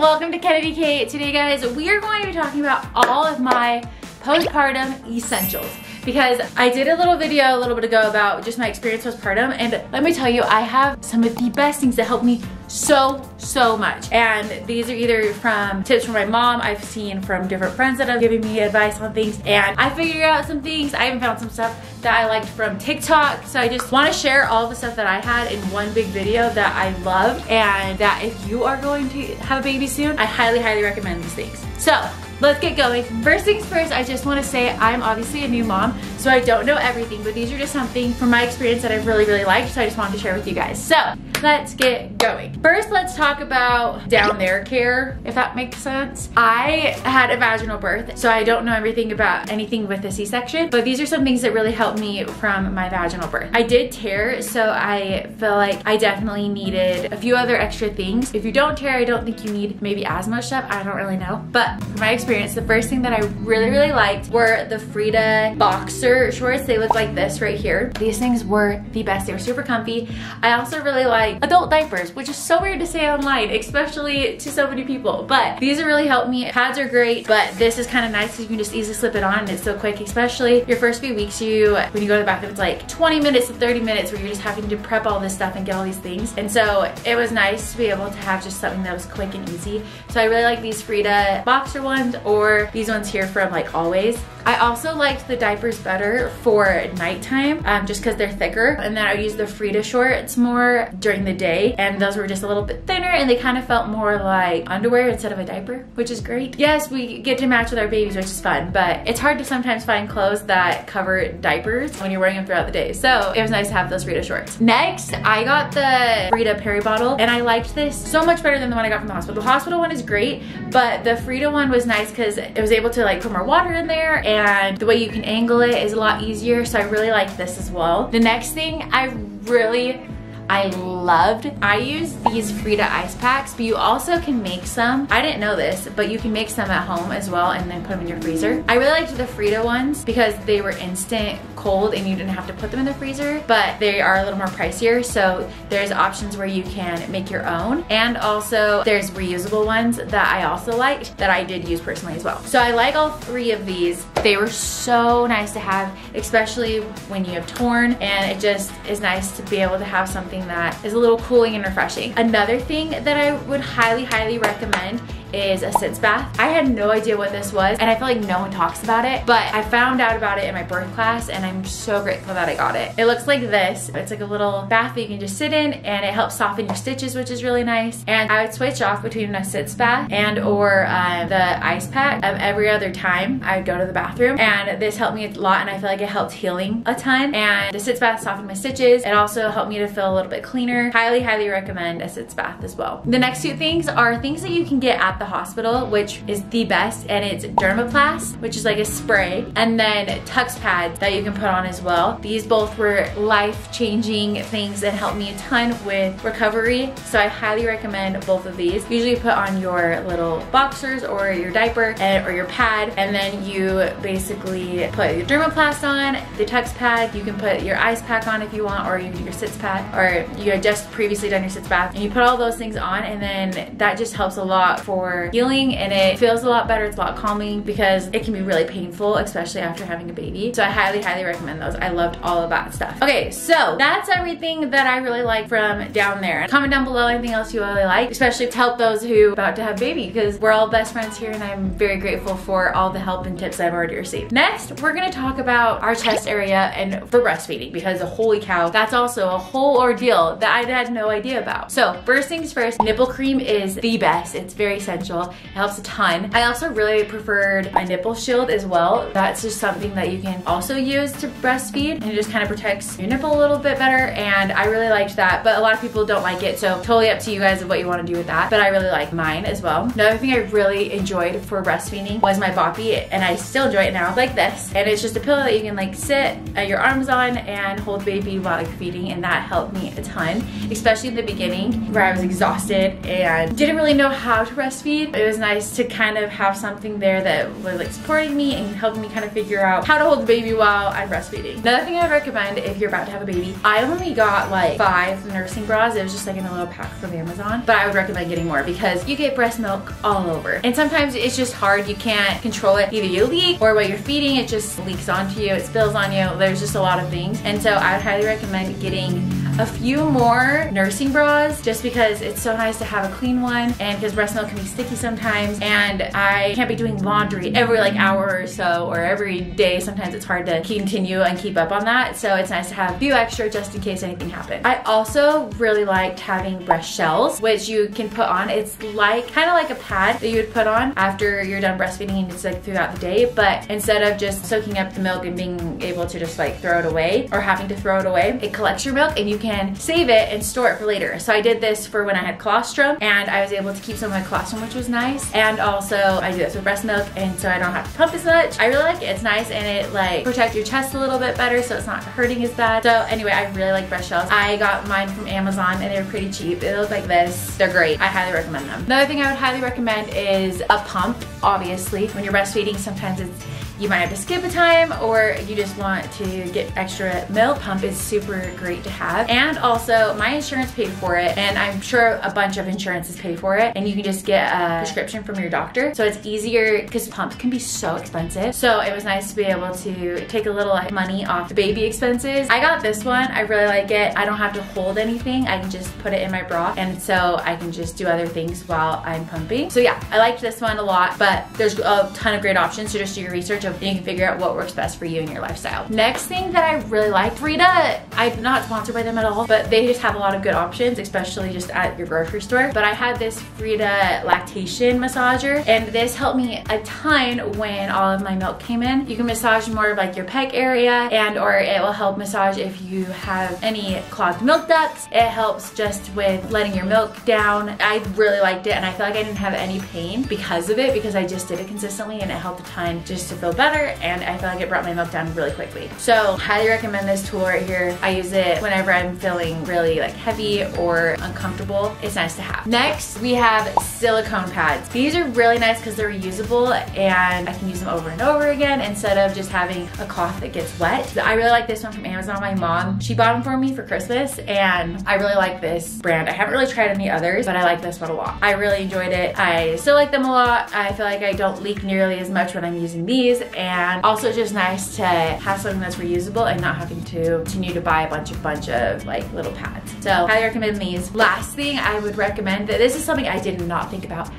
welcome to KennaDee Kay. Today guys, we are going to be talking about all of my postpartum essentials because I did a little video a little bit ago about just my experience postpartum and let me tell you, I have some of the best things that help me so, so much. And these are either from tips from my mom, I've seen from different friends that have given me advice on things, and I figured out some things. I even found some stuff that I liked from TikTok. So I just wanna share all the stuff that I had in one big video that I love, and that if you are going to have a baby soon, I highly, highly recommend these things. So let's get going. First things first, I just wanna say I'm obviously a new mom, so I don't know everything, but these are just something from my experience that I've really, really liked, so I just wanted to share with you guys. So let's get going. First, let's talk about down there care, if that makes sense. I had a vaginal birth, so I don't know everything about anything with the C-section, but these are some things that really helped me from my vaginal birth. I did tear, so I feel like I definitely needed a few other extra things. If you don't tear, I don't think you need maybe as much stuff. I don't really know. But my experience, the first thing that I really, really liked were the Frida boxer shorts. They look like this right here. These things were the best. They were super comfy. I also really like adult diapers, which is so weird to say online, especially to so many people. But these really helped me. Pads are great, but this is kind of nice because you can just easily slip it on and it's so quick, especially your first few weeks you, when you go to the bathroom, it's like 20 minutes to 30 minutes where you're just having to prep all this stuff and get all these things. And so it was nice to be able to have just something that was quick and easy. So I really like these Frida boxer ones or these ones here from like Always. I also liked the diapers better for nighttime um, just because they're thicker. And then I use the Frida shorts more during the day. And those were just a little bit thinner and they kind of felt more like underwear instead of a diaper, which is great. Yes, we get to match with our babies, which is fun, but it's hard to sometimes find clothes that cover diapers when you're wearing them throughout the day. So it was nice to have those Frida shorts. Next, I got the Frida Peri bottle and I liked this so much better than the one I got from the hospital. The hospital one is great, but the Frida one was nice because it was able to like put more water in there and the way you can angle it is a lot easier. So I really like this as well. The next thing I really I loved. I use these Frida ice packs, but you also can make some. I didn't know this, but you can make some at home as well and then put them in your freezer. I really liked the Frida ones because they were instant cold and you didn't have to put them in the freezer, but they are a little more pricier. So there's options where you can make your own. And also there's reusable ones that I also liked that I did use personally as well. So I like all three of these. They were so nice to have, especially when you have torn and it just is nice to be able to have something something that is a little cooling and refreshing. Another thing that I would highly, highly recommend is a sitz bath. I had no idea what this was and I feel like no one talks about it, but I found out about it in my birth class and I'm so grateful that I got it. It looks like this. It's like a little bath that you can just sit in and it helps soften your stitches, which is really nice. And I would switch off between a sitz bath and or uh, the ice pack um, every other time I would go to the bathroom. And this helped me a lot and I feel like it helped healing a ton. And the sitz bath softened my stitches. It also helped me to feel a little bit cleaner. Highly, highly recommend a sitz bath as well. The next two things are things that you can get at the hospital, which is the best, and it's Dermoplast, which is like a spray, and then Tucks pads that you can put on as well. These both were life-changing things that helped me a ton with recovery, so I highly recommend both of these. Usually you put on your little boxers or your diaper and, or your pad, and then you basically put your Dermoplast on, the Tucks pad, you can put your ice pack on if you want, or your sitz pad, or you had just previously done your sitz bath, and you put all those things on, and then that just helps a lot for healing and it feels a lot better. It's a lot calming because it can be really painful, especially after having a baby. So I highly, highly recommend those. I loved all of that stuff. Okay, so that's everything that I really like from down there. Comment down below anything else you really like, especially to help those who about to have baby because we're all best friends here and I'm very grateful for all the help and tips I've already received. Next, we're gonna talk about our chest area and for breastfeeding because holy cow, that's also a whole ordeal that I had no idea about. So first things first, nipple cream is the best. It's very It helps a ton. I also really preferred my nipple shield as well. That's just something that you can also use to breastfeed and it just kind of protects your nipple a little bit better and I really liked that but a lot of people don't like it so totally up to you guys of what you want to do with that but I really like mine as well. Another thing I really enjoyed for breastfeeding was my boppy and I still enjoy it now like this and it's just a pillow that you can like sit at your arms on and hold baby while you're feeding and that helped me a ton especially in the beginning where I was exhausted and didn't really know how to breastfeed It was nice to kind of have something there that was like supporting me and helping me kind of figure out how to hold the baby while I'm breastfeeding. Another thing I'd recommend if you're about to have a baby, I only got like five nursing bras. It was just like in a little pack from Amazon, but I would recommend getting more because you get breast milk all over. And sometimes it's just hard. You can't control it. Either you leak or while you're feeding, it just leaks onto you, it spills on you. There's just a lot of things. And so I would highly recommend getting a few more nursing bras just because it's so nice to have a clean one and because breast milk can be sticky sometimes and I can't be doing laundry every like hour or so or every day. Sometimes it's hard to continue and keep up on that. So it's nice to have a few extra just in case anything happens. I also really liked having breast shells, which you can put on. It's like kind of like a pad that you would put on after you're done breastfeeding and it's like throughout the day. But instead of just soaking up the milk and being able to just like throw it away or having to throw it away, it collects your milk and you can can save it and store it for later. So I did this for when I had colostrum and I was able to keep some of my colostrum, which was nice. And also I do this with breast milk and so I don't have to pump as much. I really like it. It's nice and it like protect your chest a little bit better so it's not hurting as bad. So anyway, I really like breast shells. I got mine from Amazon and they were pretty cheap. They look like this. They're great. I highly recommend them. Another thing I would highly recommend is a pump, obviously. When you're breastfeeding, sometimes it's you might have to skip a time or you just want to get extra milk. Pump is super great to have. And also my insurance paid for it and I'm sure a bunch of insurances pay for it and you can just get a prescription from your doctor. So it's easier because pumps can be so expensive. So it was nice to be able to take a little money off the baby expenses. I got this one. I really like it. I don't have to hold anything. I can just put it in my bra and so I can just do other things while I'm pumping. So yeah, I liked this one a lot, but there's a ton of great options. So just do your research of you can figure out what works best for you and your lifestyle. Next thing that I really liked, Frida, I'm not sponsored by them at all, but they just have a lot of good options, especially just at your grocery store. But I had this Frida lactation massager and this helped me a ton when all of my milk came in. You can massage more of like your pec area and or it will help massage if you have any clogged milk ducts. It helps just with letting your milk down. I really liked it and I feel like I didn't have any pain because of it because I just did it consistently and it helped a ton just to feel better and I feel like it brought my milk down really quickly. So highly recommend this tool right here. I use it whenever I'm feeling really like heavy or uncomfortable. It's nice to have. Next, we have silicone pads. These are really nice because they're reusable and I can use them over and over again instead of just having a cloth that gets wet. I really like this one from Amazon. My mom, she bought them for me for Christmas and I really like this brand. I haven't really tried any others, but I like this one a lot. I really enjoyed it. I still like them a lot. I feel like I don't leak nearly as much when I'm using these and also just nice to have something that's reusable and not having to continue to buy a bunch of bunch of like little pads. So highly recommend these. Last thing I would recommend, that this is something I did not think about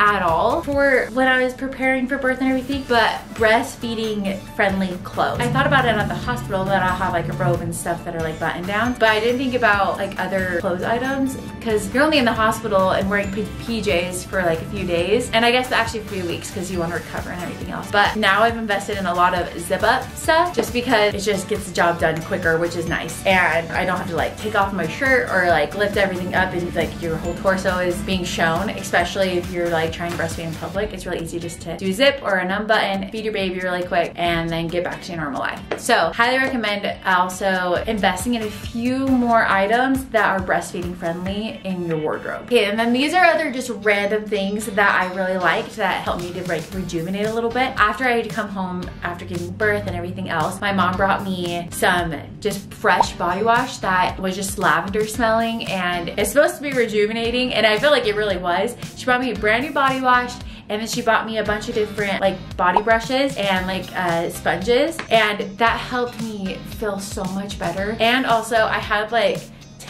at all for when I was preparing for birth and everything, but breastfeeding friendly clothes. I thought about it at the hospital that I'll have like a robe and stuff that are like button down, but I didn't think about like other clothes items because you're only in the hospital and wearing PJs for like a few days. And I guess actually a few weeks because you want to recover and everything else. But now I've invested in a lot of zip up stuff just because it just gets the job done quicker, which is nice. And I don't have to like take off my shirt or like lift everything up and like your whole torso is being shown, especially if you're like trying to breastfeed in public. It's really easy just to do zip or a numb button, feed your baby really quick, and then get back to your normal life. So highly recommend also investing in a few more items that are breastfeeding friendly in your wardrobe. Okay, and then these are other just random things that I really liked that helped me to like rejuvenate a little bit. After I had come home after giving birth and everything else, my mom brought me some just fresh body wash that was just lavender smelling and it's supposed to be rejuvenating and I feel like it really was. She brought me a brand new body wash and then she bought me a bunch of different like body brushes and like uh, sponges and that helped me feel so much better. And also I had like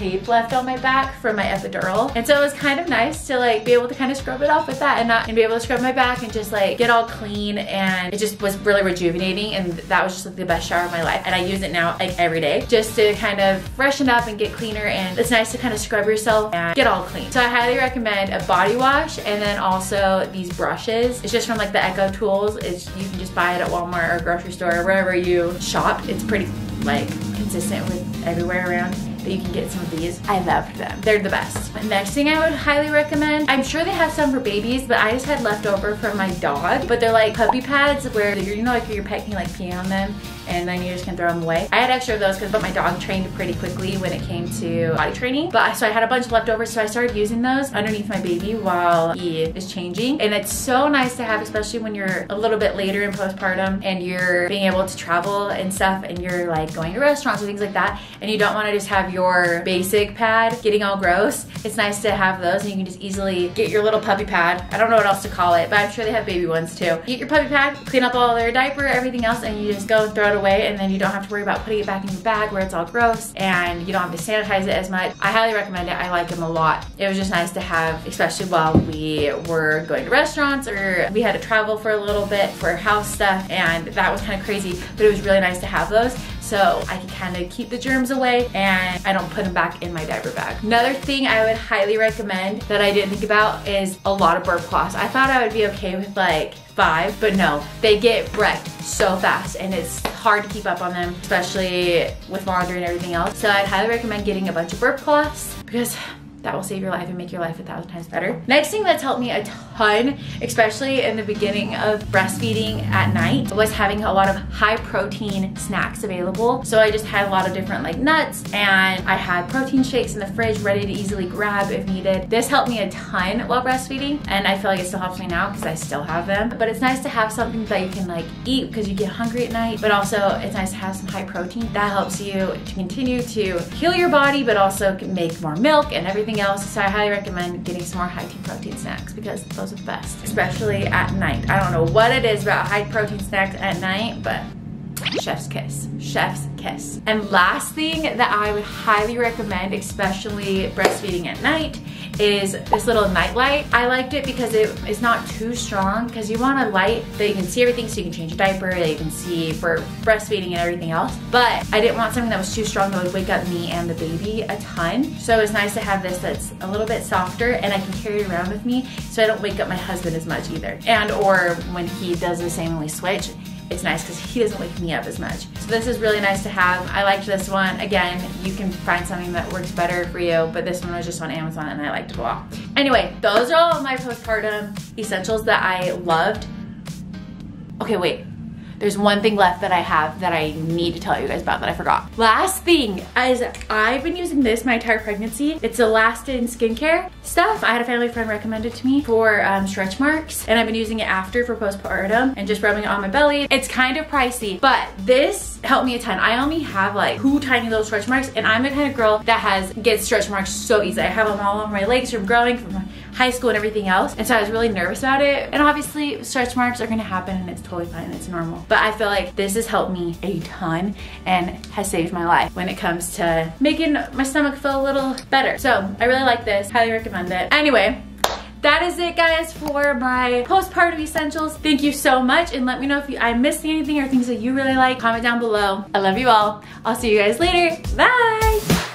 tape left on my back from my epidural. And so it was kind of nice to like be able to kind of scrub it off with that and not and be able to scrub my back and just like get all clean and it just was really rejuvenating and that was just like the best shower of my life. And I use it now like every day just to kind of freshen up and get cleaner and it's nice to kind of scrub yourself and get all clean. So I highly recommend a body wash and then also these brushes. It's just from like the EcoTools. It's you can just buy it at Walmart or grocery store or wherever you shop. It's pretty like consistent with everywhere around that you can get some of these. I loved them. They're the best. The next thing I would highly recommend, I'm sure they have some for babies, but I just had leftover from my dog, but they're like puppy pads where you're, you know like your pet can like pee on them and then you just can throw them away. I had extra of those because but my dog trained pretty quickly when it came to potty training. But so I had a bunch left over, so I started using those underneath my baby while he is changing. And it's so nice to have, especially when you're a little bit later in postpartum and you're being able to travel and stuff and you're like going to restaurants or things like that and you don't want to just have your basic pad getting all gross. It's nice to have those and you can just easily get your little puppy pad. I don't know what else to call it, but I'm sure they have baby ones too. Get your puppy pad, clean up all their diaper, everything else, and you just go and throw it away and then you don't have to worry about putting it back in your bag where it's all gross and you don't have to sanitize it as much. I highly recommend it. I like them a lot. It was just nice to have, especially while we were going to restaurants or we had to travel for a little bit for house stuff and that was kind of crazy, but it was really nice to have those so I can kind of keep the germs away and I don't put them back in my diaper bag. Another thing I would highly recommend that I didn't think about is a lot of burp cloths. I thought I would be okay with like five, but no, they get wrecked so fast and it's hard to keep up on them, especially with laundry and everything else. So I'd highly recommend getting a bunch of burp cloths because that will save your life and make your life a thousand times better. Next thing that's helped me a ton, especially in the beginning of breastfeeding at night, was having a lot of high protein snacks available. So I just had a lot of different like nuts and I had protein shakes in the fridge ready to easily grab if needed. This helped me a ton while breastfeeding and I feel like it still helps me now because I still have them. But it's nice to have something that you can like eat because you get hungry at night, but also it's nice to have some high protein. That helps you to continue to heal your body, but also make more milk and everything else. So I highly recommend getting some more high protein snacks because those are the best, especially at night. I don't know what it is about high protein snacks at night, but chef's kiss, chef's kiss. And last thing that I would highly recommend, especially breastfeeding at night, is this little night light. I liked it because it is not too strong because you want a light that you can see everything so you can change a diaper, that you can see for breastfeeding and everything else. But I didn't want something that was too strong that would wake up me and the baby a ton. So it's nice to have this that's a little bit softer and I can carry it around with me so I don't wake up my husband as much either. And or when he does the same when we switch, it's nice because he doesn't wake me up as much. So this is really nice to have. I liked this one. Again, you can find something that works better for you, but this one was just on Amazon and I liked it a lot. Anyway, those are all my postpartum essentials that I loved. Okay, wait. There's one thing left that I have that I need to tell you guys about that I forgot. Last thing as I've been using this my entire pregnancy. It's Alastin skincare stuff. I had a family friend recommend it to me for um, stretch marks and I've been using it after for postpartum and just rubbing it on my belly. It's kind of pricey, but this helped me a ton. I only have like two tiny little stretch marks and I'm the kind of girl that has gets stretch marks so easy. I have them all over my legs from growing, from high school and everything else. And so I was really nervous about it. And obviously stretch marks are gonna happen and it's totally fine, it's normal. But I feel like this has helped me a ton and has saved my life when it comes to making my stomach feel a little better. So I really like this, highly recommend it. Anyway, that is it guys for my postpartum essentials. Thank you so much and let me know if you, I missed anything or things that you really like. Comment down below. I love you all. I'll see you guys later. Bye.